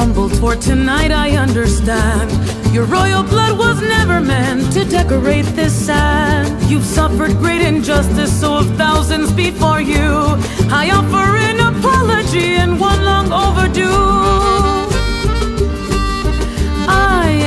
For tonight I understand. Your royal blood was never meant to decorate this sand. You've suffered great injustice, so of thousands before you, I offer an apology and one long overdue. I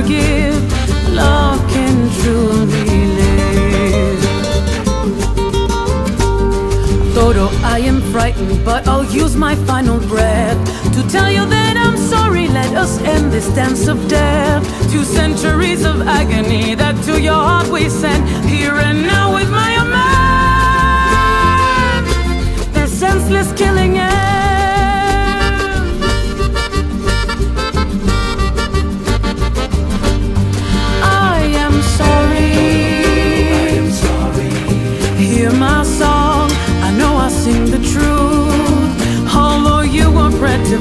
forgive, love can truly live. Toro, I am frightened, but I'll use my final breath to tell you that I'm sorry. Let us end this dance of death. Two centuries of agony that to your heart we send here and now with my man. The senseless killing Hear my song. I know I sing the truth. Although you were bred to